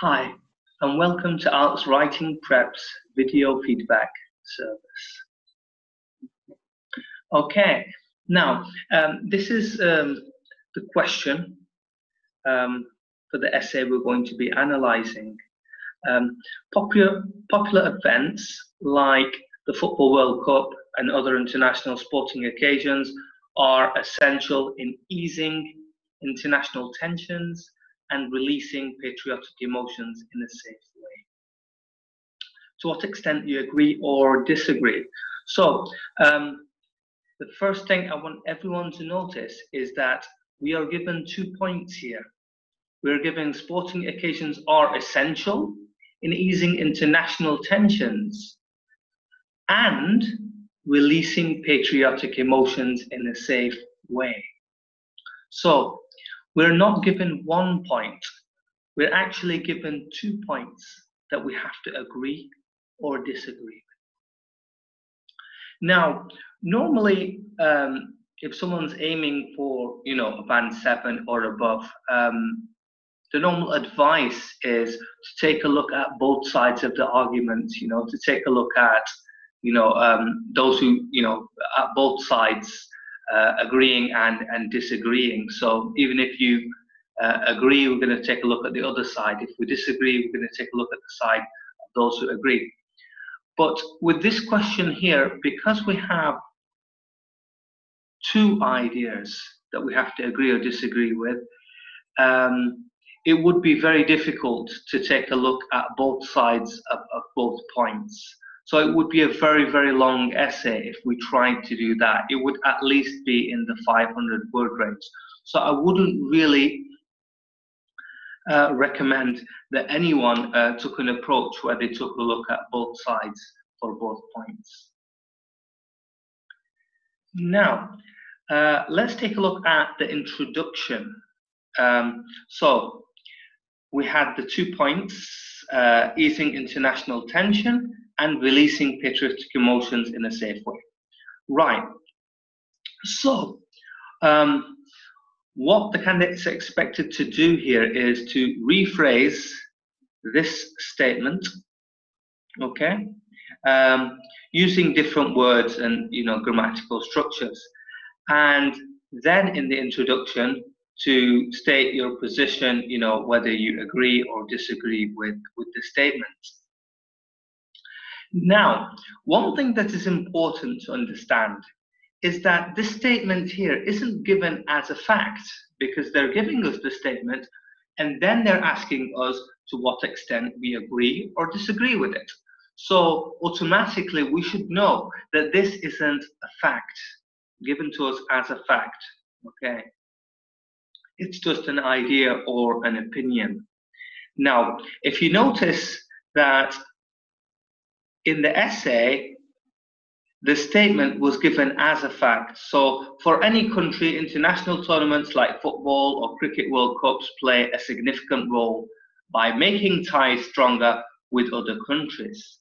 Hi, and welcome to IELTS Writing Prep's video feedback service. Okay, now um, this is um, the question um, for the essay we're going to be analysing. Um, popular, popular events like the Football World Cup and other international sporting occasions are essential in easing international tensions and releasing patriotic emotions in a safe way. To what extent do you agree or disagree? So, um, the first thing I want everyone to notice is that we are given two points here. We're given sporting occasions are essential in easing international tensions and releasing patriotic emotions in a safe way. So, we're not given one point. We're actually given two points that we have to agree or disagree Now, normally, um, if someone's aiming for, you know, a band seven or above, um, the normal advice is to take a look at both sides of the argument, you know, to take a look at, you know, um, those who, you know, at both sides uh, agreeing and, and disagreeing. So even if you uh, agree, we're going to take a look at the other side. If we disagree, we're going to take a look at the side of those who agree. But with this question here, because we have two ideas that we have to agree or disagree with, um, it would be very difficult to take a look at both sides of, of both points. So it would be a very, very long essay if we tried to do that. It would at least be in the 500 word range. So I wouldn't really uh, recommend that anyone uh, took an approach where they took a look at both sides for both points. Now, uh, let's take a look at the introduction. Um, so we had the two points, uh, easing international tension and releasing patriotic emotions in a safe way. Right. So, um, what the candidates expected to do here is to rephrase this statement, okay, um, using different words and you know grammatical structures, and then in the introduction to state your position, you know whether you agree or disagree with with the statement. Now, one thing that is important to understand is that this statement here isn't given as a fact because they're giving us the statement and then they're asking us to what extent we agree or disagree with it. So automatically we should know that this isn't a fact given to us as a fact, okay? It's just an idea or an opinion. Now, if you notice that in the essay, the statement was given as a fact. So, for any country, international tournaments like football or cricket World Cups play a significant role by making ties stronger with other countries.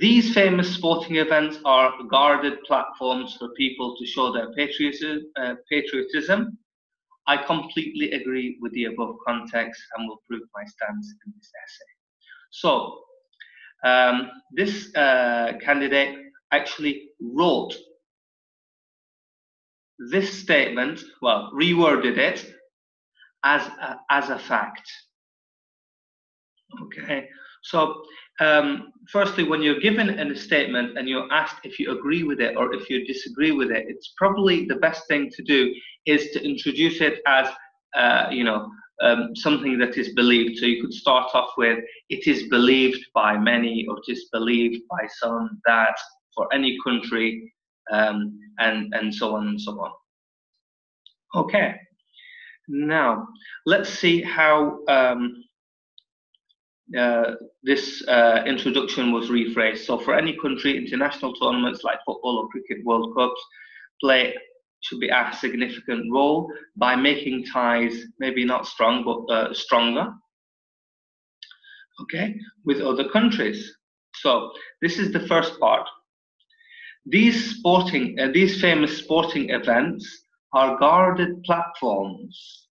These famous sporting events are guarded platforms for people to show their patriotism. Uh. I completely agree with the above context and will prove my stance in this essay. So, um, this uh, candidate actually wrote this statement, well, reworded it as a, as a fact. Okay, so um, firstly, when you're given a statement and you're asked if you agree with it or if you disagree with it, it's probably the best thing to do is to introduce it as, uh, you know, um, something that is believed. So you could start off with, it is believed by many or it is believed by some that for any country um, and, and so on and so on. Okay, now let's see how um, uh, this uh, introduction was rephrased. So for any country, international tournaments like football or cricket World Cups play should be a significant role by making ties maybe not strong but uh, stronger okay with other countries so this is the first part these sporting uh, these famous sporting events are guarded platforms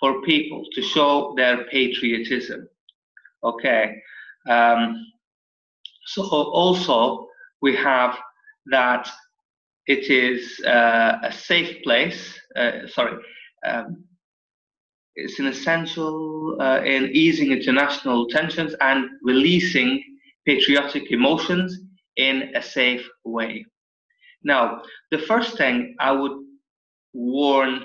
for people to show their patriotism. Okay. Um, so also we have that it is uh, a safe place. Uh, sorry, um, it's an essential uh, in easing international tensions and releasing patriotic emotions in a safe way. Now, the first thing I would warn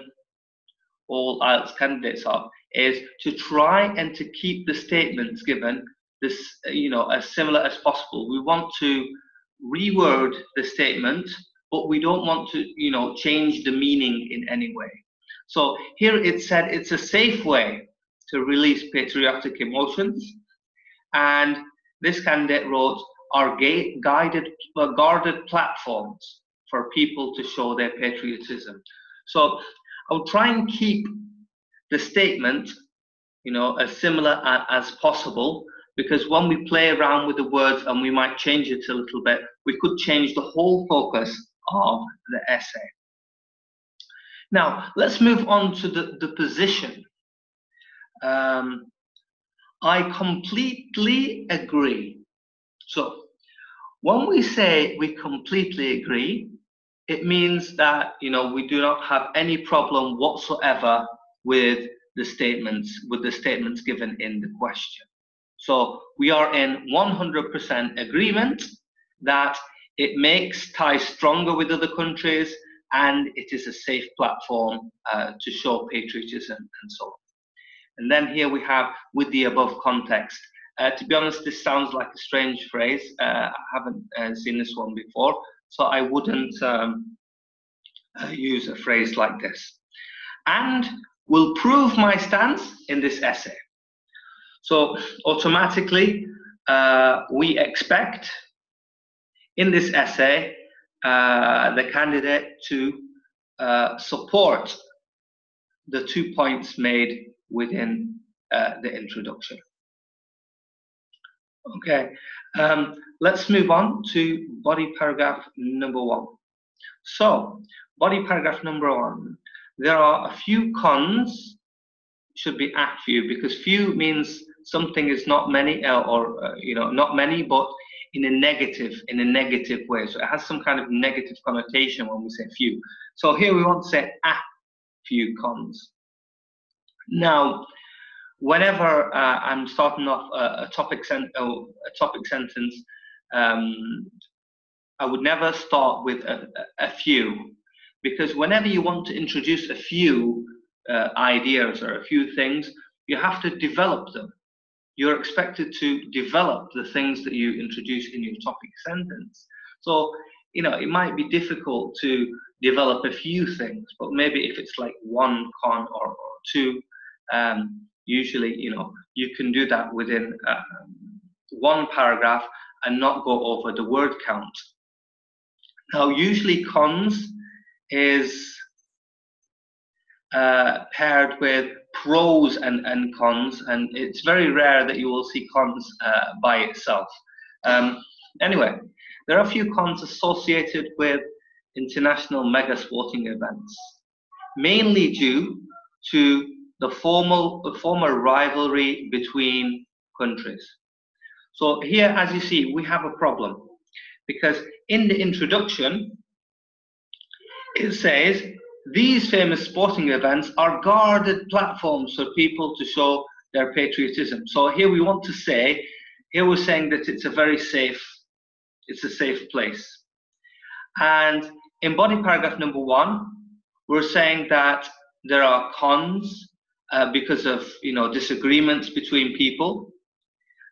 all IELTS candidates of is to try and to keep the statements given this, you know, as similar as possible. We want to reword the statement, but we don't want to, you know, change the meaning in any way. So here it said it's a safe way to release patriotic emotions. And this candidate wrote, are guided, uh, guarded platforms for people to show their patriotism. So I'll try and keep the statement, you know, as similar as possible, because when we play around with the words and we might change it a little bit, we could change the whole focus of the essay. Now, let's move on to the, the position. Um, I completely agree. So, when we say we completely agree, it means that you know we do not have any problem whatsoever with the statements with the statements given in the question. So we are in 100% agreement that it makes ties stronger with other countries and it is a safe platform uh, to show patriotism and so on. And then here we have with the above context. Uh, to be honest, this sounds like a strange phrase. Uh, I haven't uh, seen this one before, so I wouldn't um, uh, use a phrase like this. And will prove my stance in this essay. So automatically, uh, we expect in this essay uh, the candidate to uh, support the two points made within uh, the introduction. Okay, um, let's move on to body paragraph number one. So, body paragraph number one, there are a few cons, should be a few, because few means something is not many, uh, or, uh, you know, not many, but in a negative in a negative way. So it has some kind of negative connotation when we say few. So here we want to say a few cons. Now, whenever uh, I'm starting off a, a topic sen- a topic sentence, um, I would never start with a, a, few, because whenever you want to introduce a few uh, ideas or a few things, you have to develop them you're expected to develop the things that you introduce in your topic sentence. So, you know, it might be difficult to develop a few things, but maybe if it's like one con or, or two, um, usually, you know, you can do that within uh, one paragraph and not go over the word count. Now, usually cons is uh, paired with pros and, and cons, and it's very rare that you will see cons uh, by itself. Um, anyway, there are a few cons associated with international mega sporting events, mainly due to the formal, former rivalry between countries. So here, as you see, we have a problem because in the introduction, it says these famous sporting events are guarded platforms for people to show their patriotism. So here we want to say, here we're saying that it's a very safe, it's a safe place. And in body paragraph number one, we're saying that there are cons uh, because of you know disagreements between people.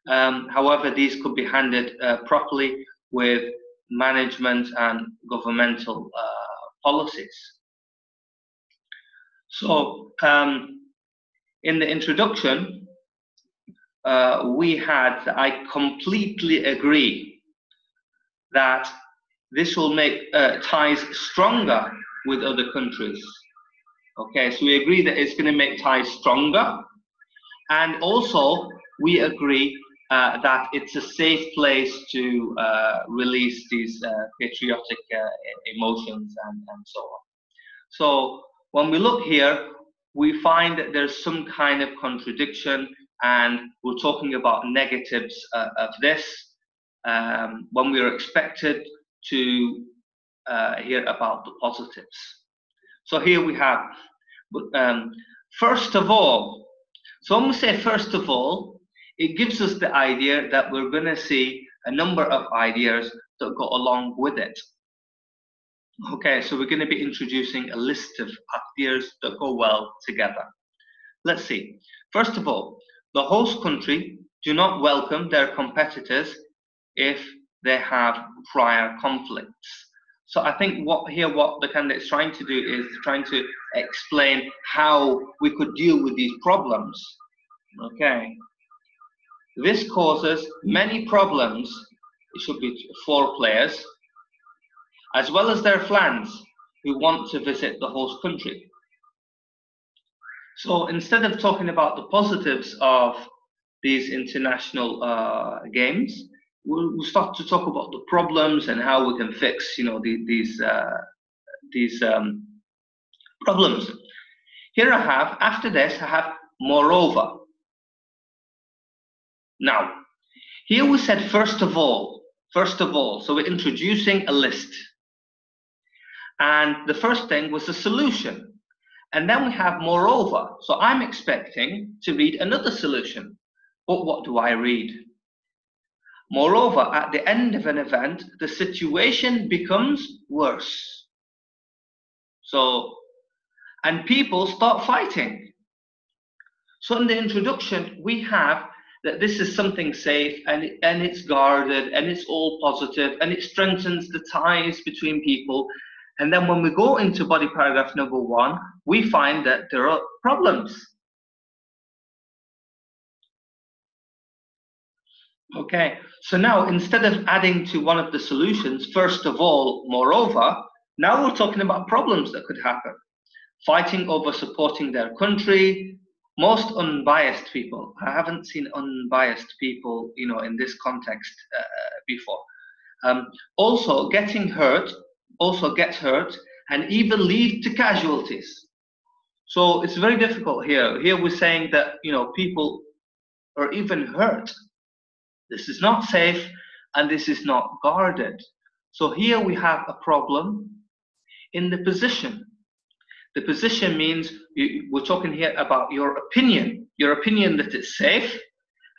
Um, however, these could be handled uh, properly with management and governmental uh, policies. So um, in the introduction, uh, we had, I completely agree that this will make uh, ties stronger with other countries. Okay, so we agree that it's going to make ties stronger. And also, we agree uh, that it's a safe place to uh, release these uh, patriotic uh, emotions and, and so on. So when we look here, we find that there's some kind of contradiction, and we're talking about negatives uh, of this um, when we are expected to uh, hear about the positives. So here we have, um, first of all, so when we say first of all, it gives us the idea that we're going to see a number of ideas that go along with it. Okay, so we're going to be introducing a list of ideas that go well together. Let's see. First of all, the host country do not welcome their competitors if they have prior conflicts. So I think what here what the candidate is trying to do is trying to explain how we could deal with these problems. Okay. This causes many problems. It should be four players, as well as their fans who want to visit the host country. So instead of talking about the positives of these international uh, games, we'll, we'll, start to talk about the problems and how we can fix, you know, the, these uh, these um, problems. Here I have, after this, I have moreover. Now, here we said first of all, first of all, so we're introducing a list. And the first thing was the solution. And then we have moreover. So I'm expecting to read another solution. But what do I read? Moreover, at the end of an event, the situation becomes worse. So, and people start fighting. So in the introduction, we have that this is something safe and, and it's guarded and it's all positive and it strengthens the ties between people and then when we go into body paragraph number one, we find that there are problems. Okay, so now instead of adding to one of the solutions, first of all, moreover, now we're talking about problems that could happen. Fighting over supporting their country, most unbiased people. I haven't seen unbiased people, you know, in this context uh, before. Um, also, getting hurt also gets hurt and even lead to casualties. So it's very difficult here. Here we're saying that you know people are even hurt. This is not safe and this is not guarded. So here we have a problem in the position. The position means you, we're talking here about your opinion, your opinion that it's safe.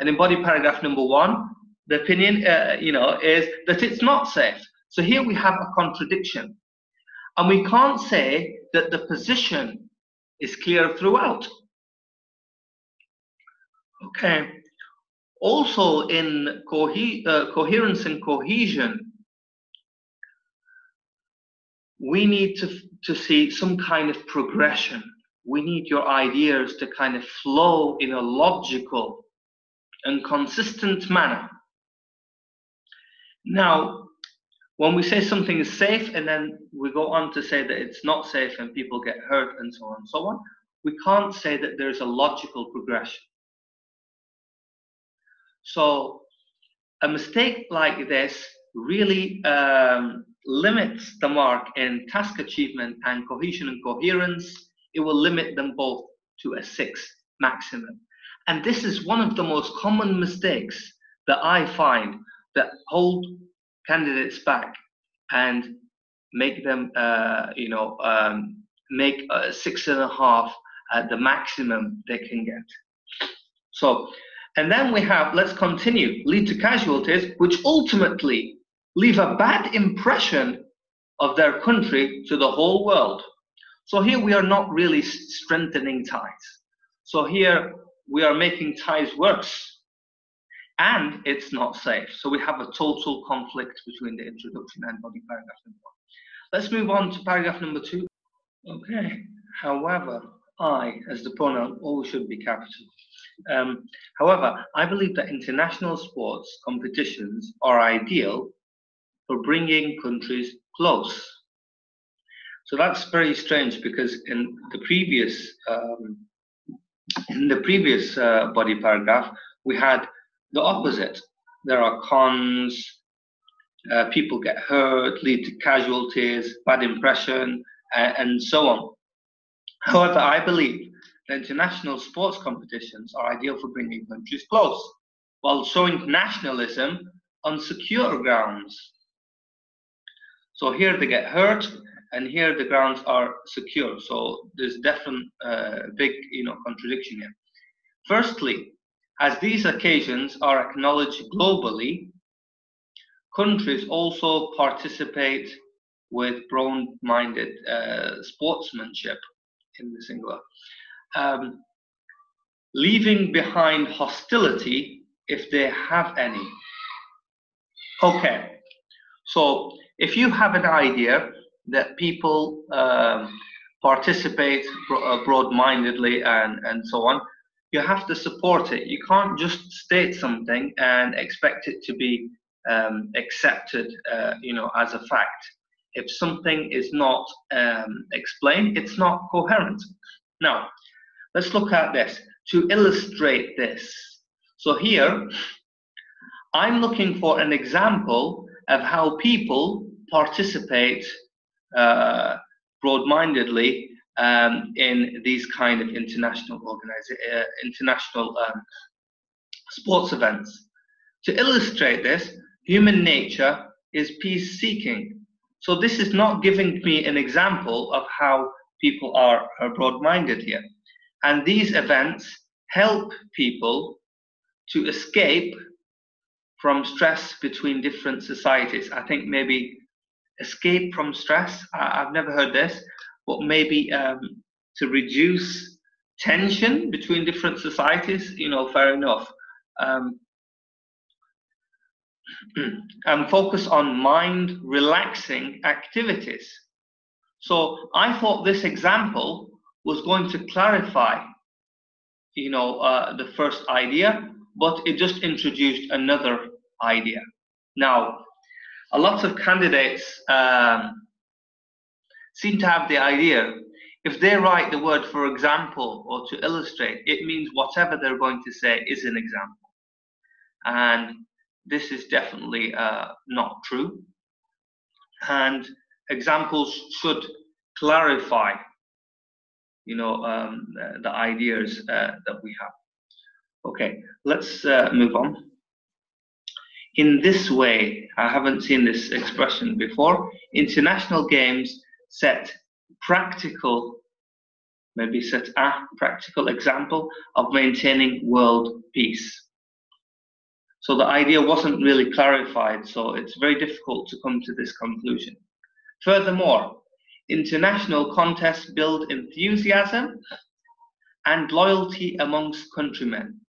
And in body paragraph number one, the opinion, uh, you know, is that it's not safe. So here we have a contradiction. And we can't say that the position is clear throughout. Okay. Also in cohe uh, coherence and cohesion, we need to, to see some kind of progression. We need your ideas to kind of flow in a logical and consistent manner. Now, when we say something is safe and then we go on to say that it's not safe and people get hurt and so on and so on, we can't say that there's a logical progression. So a mistake like this really um, limits the mark in task achievement and cohesion and coherence. It will limit them both to a six maximum. And this is one of the most common mistakes that I find that hold candidates back and make them, uh, you know, um, make a six and a half at the maximum they can get. So, and then we have, let's continue, lead to casualties, which ultimately leave a bad impression of their country to the whole world. So here we are not really strengthening ties. So here we are making ties worse and it's not safe. So we have a total conflict between the introduction and body paragraph number one. Let's move on to paragraph number two. Okay, however, I, as the pronoun, always should be capital. Um, however, I believe that international sports competitions are ideal for bringing countries close. So that's very strange because in the previous um, in the previous uh, body paragraph we had the opposite. There are cons, uh, people get hurt, lead to casualties, bad impression, uh, and so on. However, I believe international sports competitions are ideal for bringing countries close, while showing nationalism on secure grounds. So here they get hurt, and here the grounds are secure. So there's definitely uh, big, you know, contradiction here. Firstly, as these occasions are acknowledged globally, countries also participate with broad-minded uh, sportsmanship in the singular, um, leaving behind hostility if they have any. Okay, so if you have an idea that people um, participate uh, broad-mindedly and, and so on, you have to support it. You can't just state something and expect it to be um, accepted, uh, you know, as a fact. If something is not um, explained, it's not coherent. Now, let's look at this to illustrate this. So here, I'm looking for an example of how people participate uh, broad-mindedly um, in these kind of international uh, international um, sports events. To illustrate this, human nature is peace-seeking. So this is not giving me an example of how people are, are broad-minded here. And these events help people to escape from stress between different societies. I think maybe escape from stress. I, have never heard this, but maybe um, to reduce tension between different societies. You know, fair enough. Um, and focus on mind relaxing activities. So I thought this example was going to clarify, you know, uh, the first idea, but it just introduced another idea. Now, a lot of candidates um, seem to have the idea if they write the word for example or to illustrate, it means whatever they're going to say is an example. And this is definitely uh, not true. And examples should clarify, you know, um, the ideas uh, that we have. Okay, let's uh, move on in this way, I haven't seen this expression before, international games set practical, maybe set a practical example of maintaining world peace. So the idea wasn't really clarified, so it's very difficult to come to this conclusion. Furthermore, international contests build enthusiasm and loyalty amongst countrymen.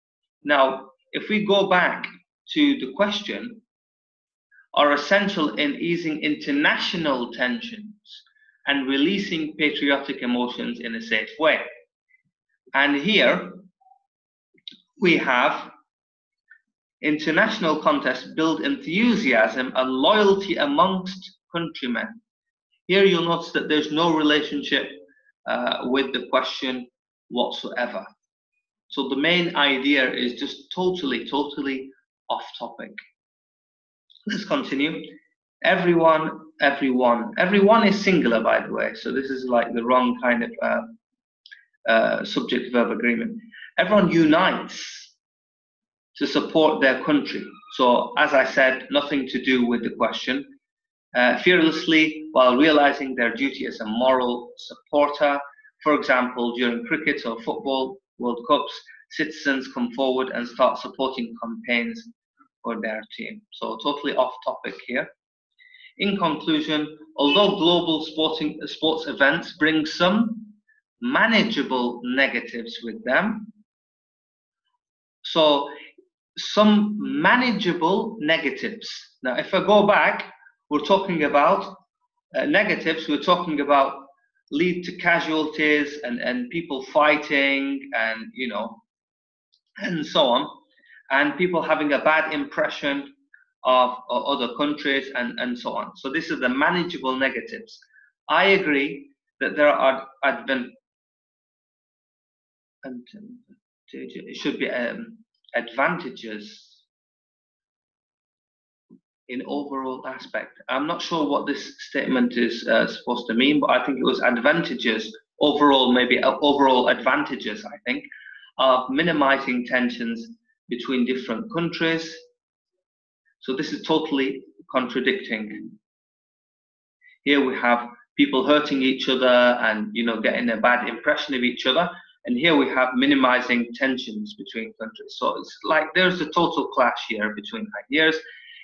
Now, if we go back to the question are essential in easing international tensions and releasing patriotic emotions in a safe way. And here we have international contests build enthusiasm and loyalty amongst countrymen. Here you'll notice that there's no relationship uh, with the question whatsoever. So the main idea is just totally, totally off topic. Let's continue. Everyone, everyone, everyone is singular, by the way. So this is like the wrong kind of uh, uh, subject verb agreement. Everyone unites to support their country. So, as I said, nothing to do with the question. Uh, fearlessly while realizing their duty as a moral supporter. For example, during cricket or football World Cups, citizens come forward and start supporting campaigns for their team. So totally off topic here. In conclusion, although global sporting sports events bring some manageable negatives with them, so some manageable negatives. Now, if I go back, we're talking about uh, negatives. We're talking about lead to casualties and, and people fighting and you know and so on, and people having a bad impression of, other countries and, and so on. So this is the manageable negatives. I agree that there are advantages, it should be um, advantages in overall aspect. I'm not sure what this statement is uh, supposed to mean, but I think it was advantages overall maybe uh, overall advantages I think of minimizing tensions between different countries. So this is totally contradicting. Here we have people hurting each other and you know getting a bad impression of each other. And here we have minimizing tensions between countries. So it's like there's a total clash here between ideas.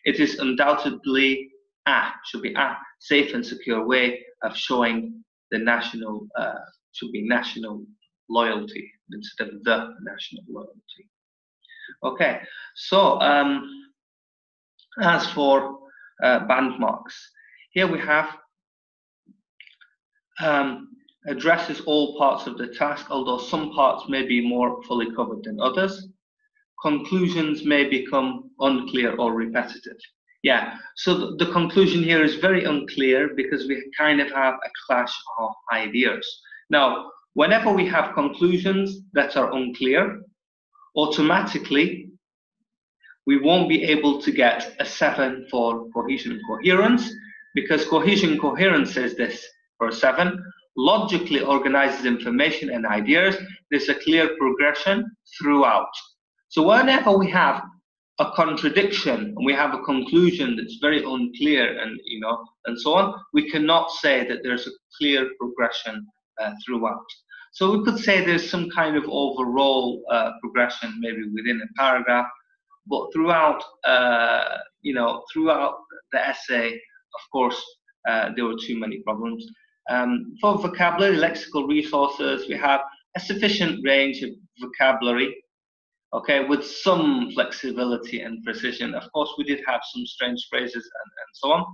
It is undoubtedly a should be a safe and secure way of showing the national uh, should be national loyalty instead of the national loyalty. Okay so um, as for uh, band marks here we have um, addresses all parts of the task, although some parts may be more fully covered than others. Conclusions may become unclear or repetitive. Yeah, so the, the conclusion here is very unclear because we kind of have a clash of ideas. Now, whenever we have conclusions that are unclear, automatically we won't be able to get a 7 for cohesion and coherence because cohesion coherence says this for 7 logically organizes information and ideas. There's a clear progression throughout. So whenever we have a contradiction and we have a conclusion that's very unclear and you know and so on, we cannot say that there's a clear progression uh, throughout. So we could say there's some kind of overall uh, progression maybe within a paragraph, but throughout uh, you know throughout the essay, of course, uh, there were too many problems. Um, for vocabulary, lexical resources, we have a sufficient range of vocabulary, okay, with some flexibility and precision. Of course, we did have some strange phrases and, and so on.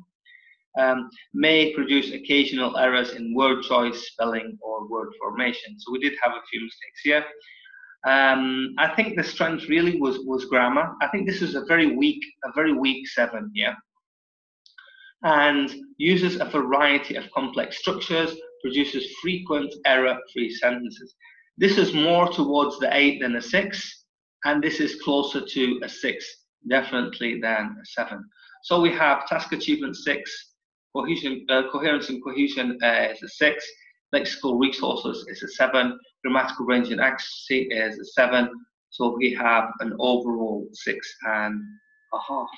Um, may produce occasional errors in word choice, spelling, or word formation. So we did have a few mistakes here. Um, I think the strength really was was grammar. I think this is a very weak, a very weak seven yeah. and uses a variety of complex structures, produces frequent error-free sentences. This is more towards the 8 than a 6, and this is closer to a 6, definitely, than a 7. So we have task achievement 6, cohesion, uh, coherence and cohesion uh, is a 6, lexical resources is a 7, grammatical range in accuracy is a 7, so we have an overall 6 and a half.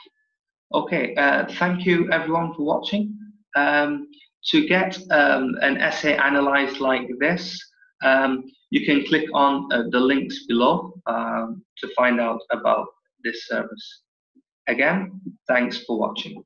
Okay, uh, thank you everyone for watching. Um, to get um, an essay analyzed like this, um, you can click on uh, the links below um, to find out about this service. Again, thanks for watching.